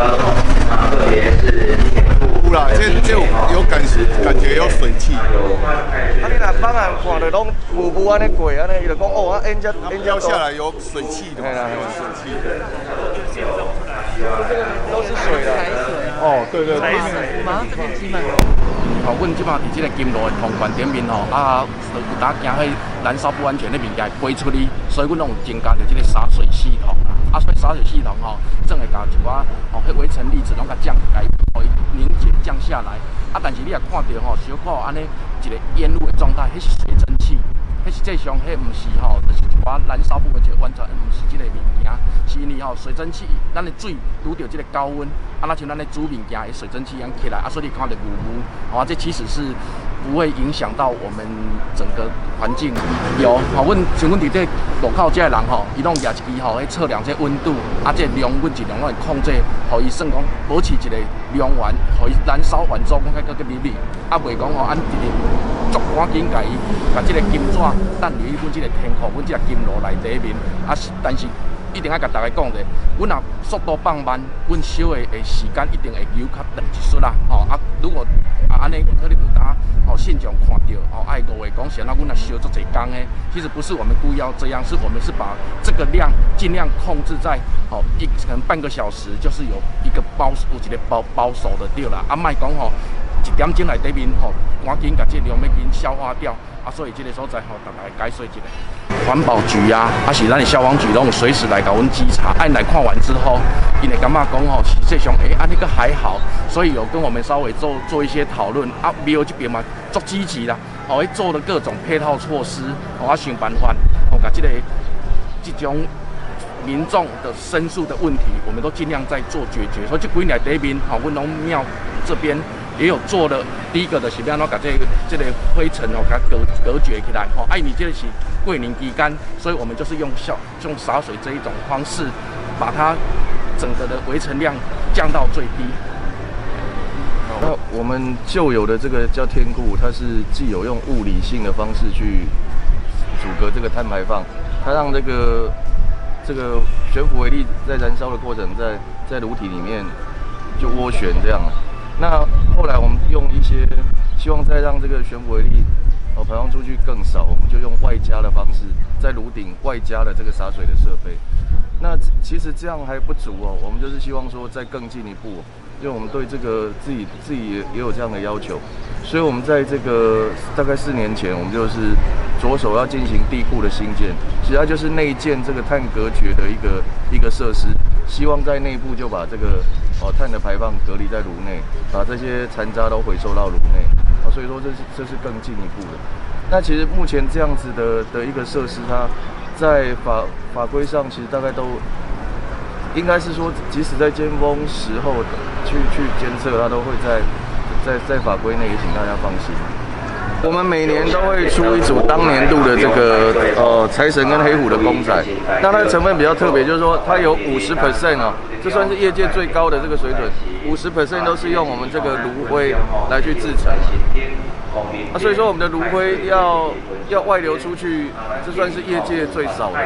有啦，这这有有感感觉有水汽。啊，你若放眼看着拢雾雾安尼过，安尼伊就讲哦，啊，下来有水汽的，有水汽的。都是水的。哦，对对对。马上这边挤满。吼，阮即马伫即个金路的通关顶面吼，啊，有当惊迄燃烧不安全的物件飞出去，所以阮拢有增加着即个洒水啊，所以洒水系统吼，正会甲一寡吼迄微尘粒子拢甲降解，互伊凝结降下来。啊，但是你也看到吼，小可安尼一个烟雾的状态，迄是水蒸气，迄实际上迄毋是吼，就是一寡燃烧不完就完全毋是即个物件，是因为吼水蒸气，咱的水拄着即个高温。啊，那像咱的煮物件，水蒸气一样起来，啊，所以你看到雾雾，啊，这其实是不会影响到我们整个环境。有，好，阮像阮伫这路口这人吼，伊拢举一支吼，去测量这温度，啊，这量阮尽量拢会控制，互伊算讲保持一个量完，互伊燃烧完之后，讲较个密密，啊，袂讲吼，按一个足赶紧甲伊，甲这个金纸等于阮这个天库，阮这个金炉内底面，啊是，但是。一定要甲大家讲者，阮若速度放慢，阮烧的的时间一定会留较长一撮啦。吼啊，如果啊安尼可能有当哦现场看到哦爱各位讲是那阮若烧足侪工诶，其实不是我们故意要这样，是我们是把这个量尽量控制在哦一可能半个小时，就是有一个包有一个包包手的掉了。啊，卖讲吼一点钟内底面吼，赶紧把这量要紧消化掉。啊，所以这个所在吼，大家解说一下。环保局啊，还是咱的消防局，拢随时来甲阮稽查。按来看完之后，因为感觉讲吼，实际上诶，啊那个还好，所以有跟我们稍微做做一些讨论。啊，没有这边嘛，做积极啦，哦，做了各种配套措施，哦，想办法，哦，把这个这种民众的申诉的问题，我们都尽量在做解决。所以这几年这边，好，温龙庙这边。也有做了第一个的是要喏，把这个这个灰尘哦，给它隔隔绝起来哦。哎，你这个是桂林地干，所以我们就是用小用洒水这一种方式，把它整个的围尘量降到最低。那我们旧有的这个叫天库，它是既有用物理性的方式去阻隔这个碳排放，它让这个这个悬浮微粒在燃烧的过程，在在炉体里面就涡旋这样。那，希望再让这个悬浮微粒哦排放出去更少，我们就用外加的方式，在炉顶外加了这个洒水的设备。那其实这样还不足哦，我们就是希望说再更进一步，因为我们对这个自己自己也有这样的要求，所以我们在这个大概四年前，我们就是着手要进行地库的新建，其实它就是内建这个碳隔绝的一个一个设施，希望在内部就把这个。哦，碳的排放隔离在炉内，把这些残渣都回收到炉内，所以说这是这是更进一步的。那其实目前这样子的的一个设施，它在法法规上其实大概都应该是说，即使在尖峰时候去去监测，它都会在在在法规内，也请大家放心。我们每年都会出一组当年度的这个呃财神跟黑虎的公仔，那它的成分比较特别，就是说它有五十 percent 哦，这算是业界最高的这个水准，五十 percent 都是用我们这个炉灰来去制成，啊，所以说我们的炉灰要要外流出去，这算是业界最少的。